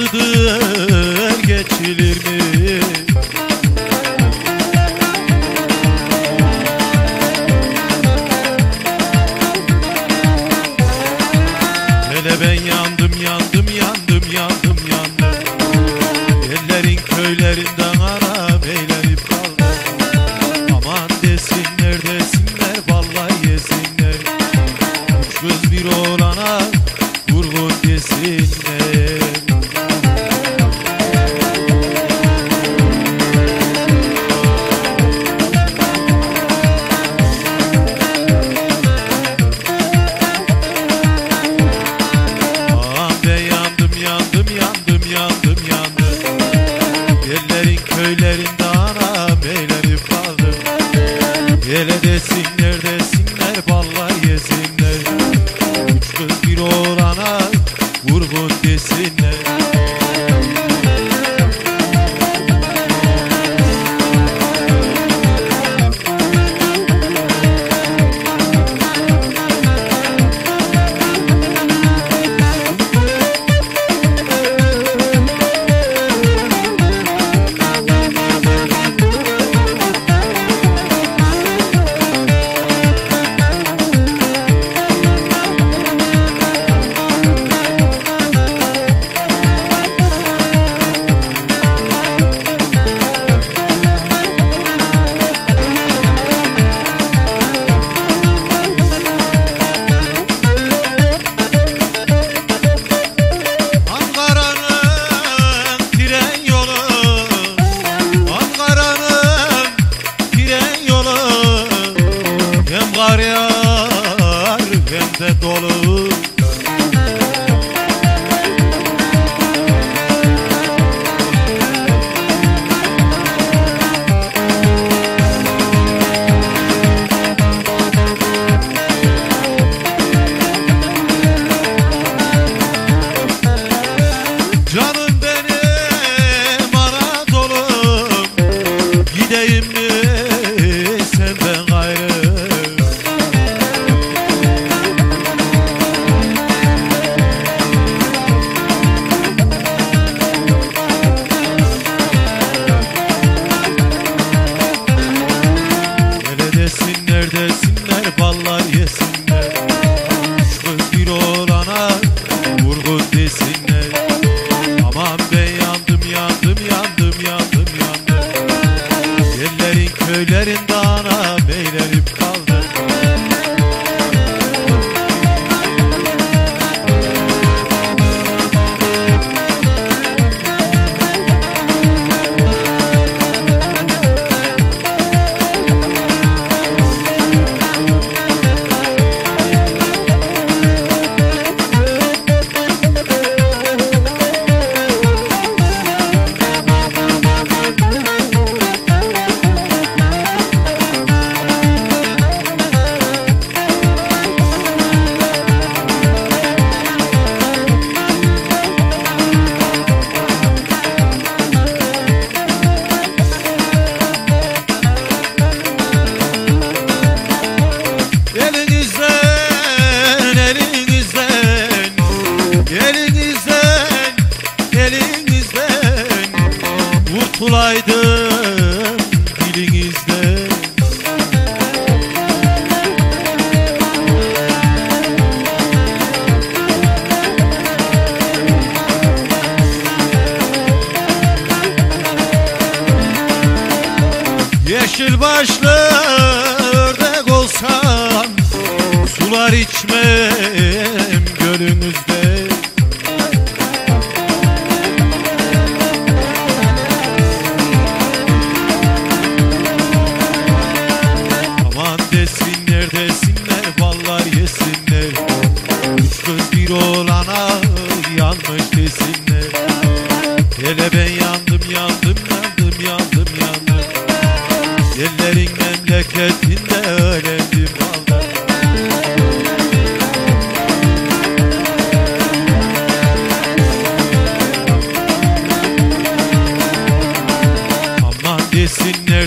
tatlıdır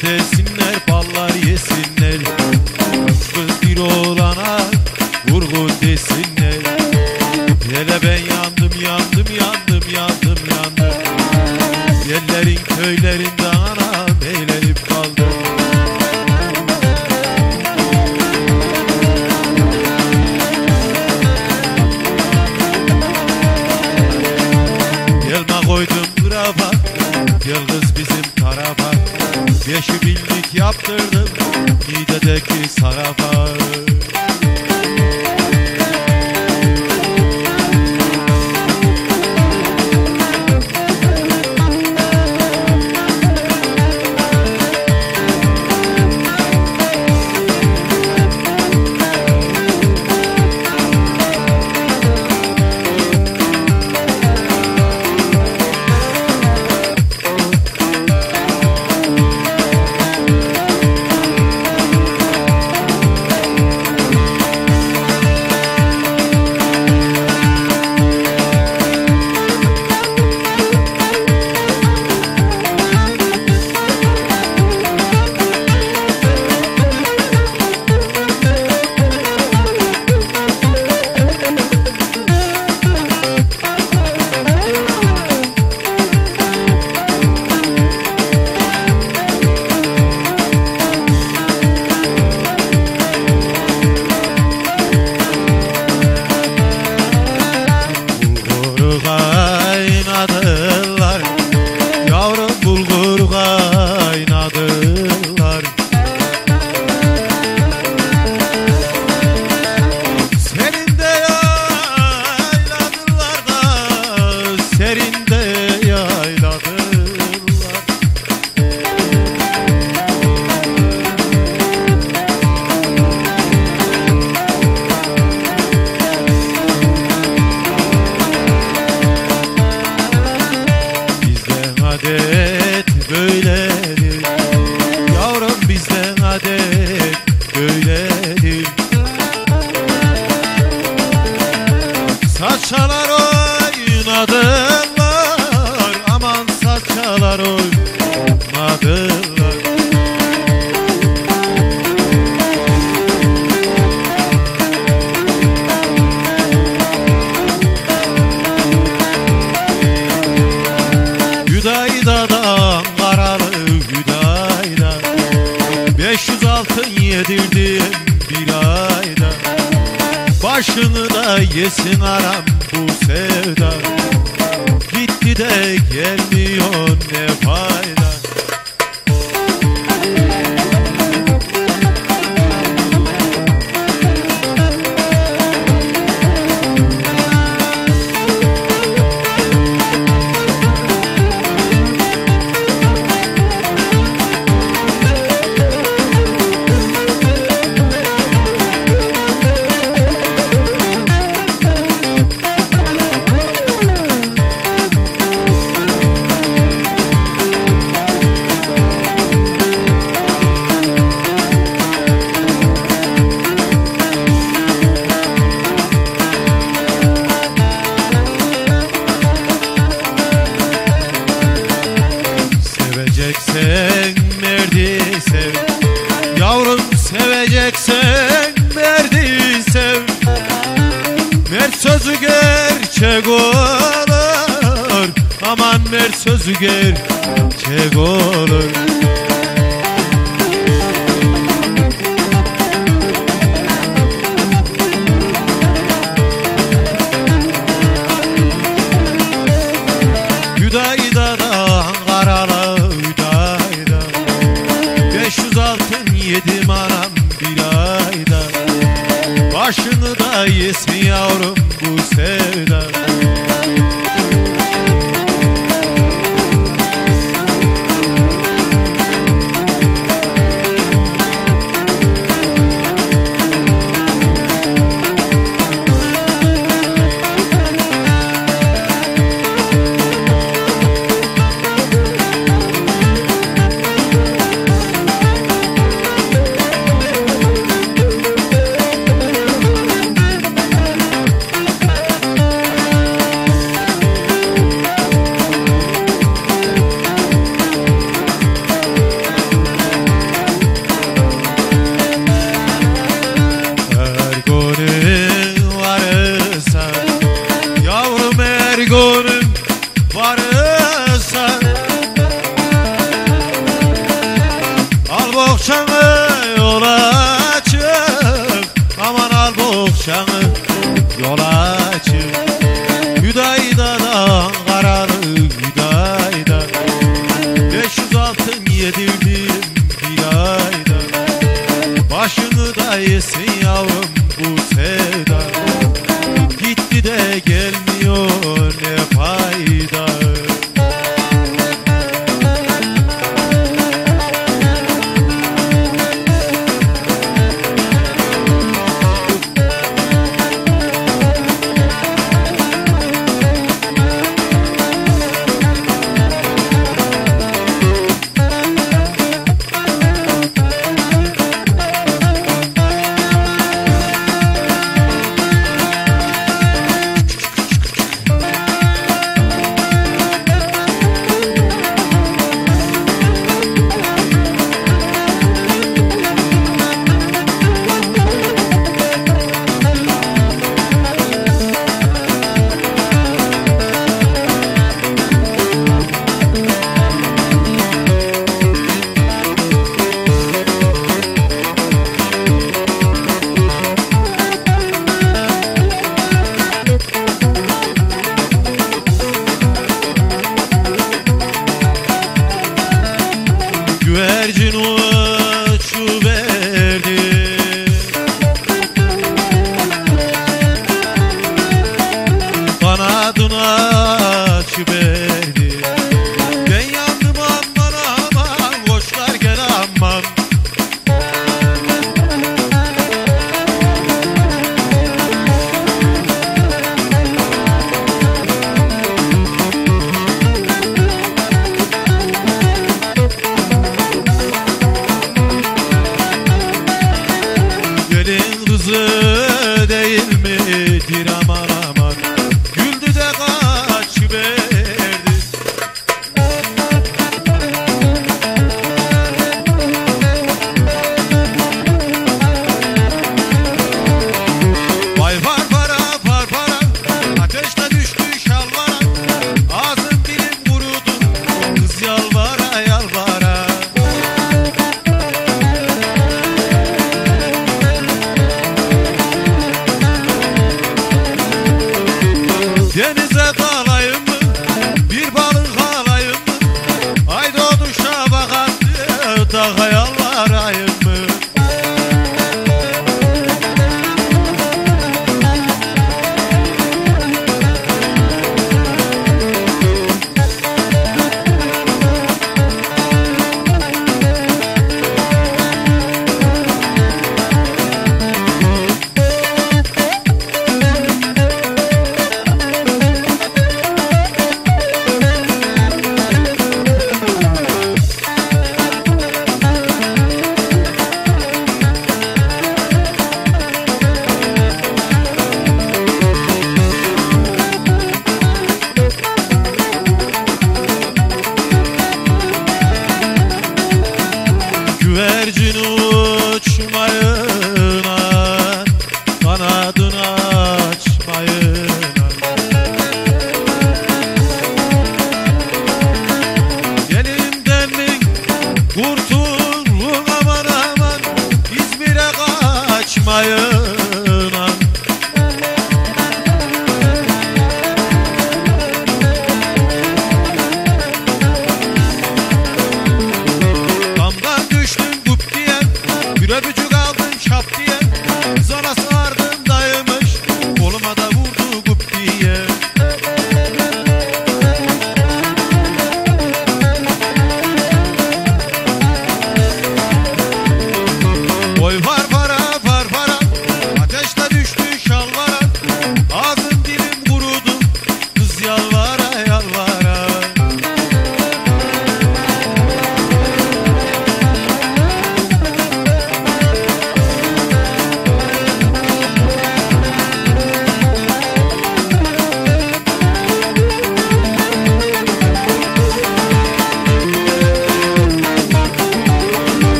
Hennessy. Saçalar oynadı. yesin aram bu sevda. Gitti de gelmiyor ne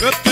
끝.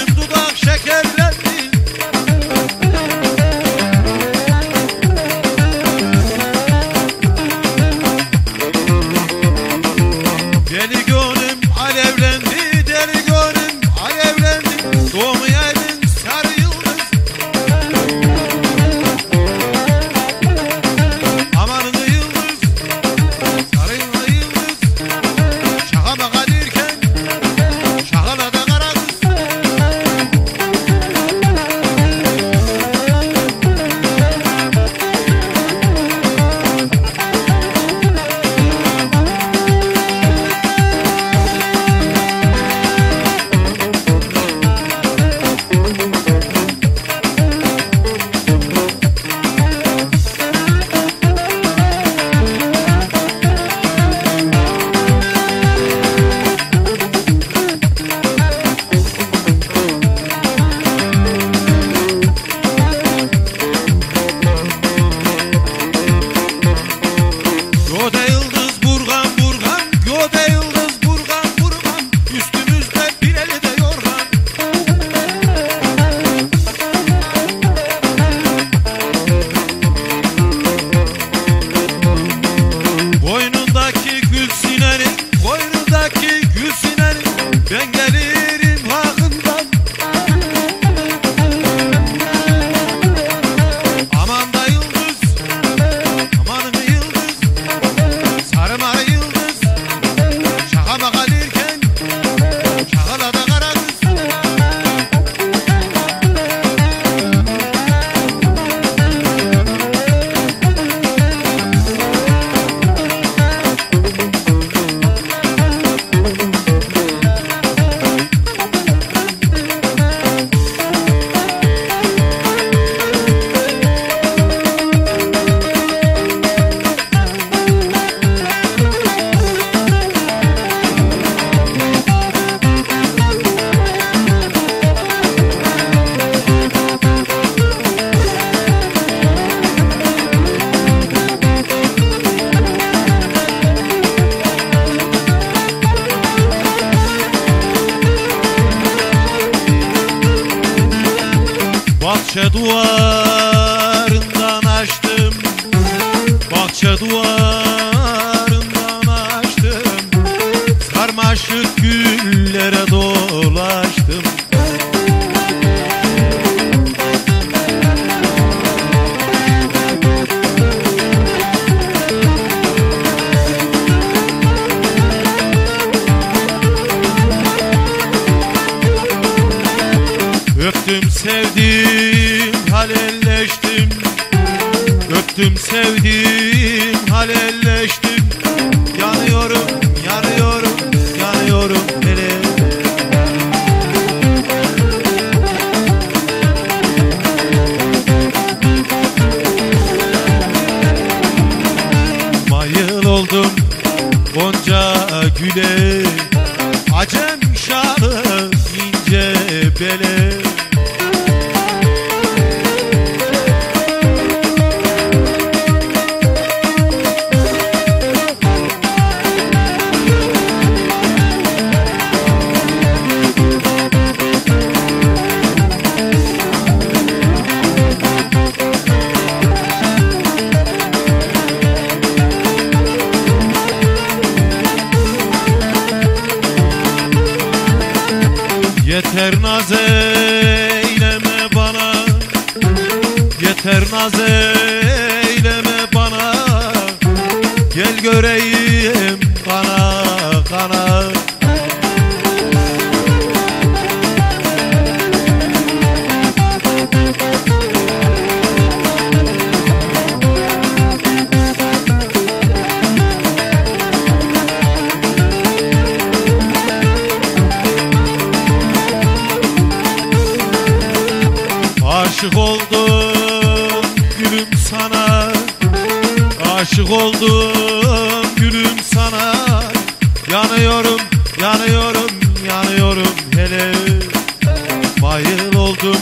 Bayıl oldum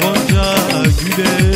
Gonca güle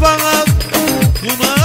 bana bu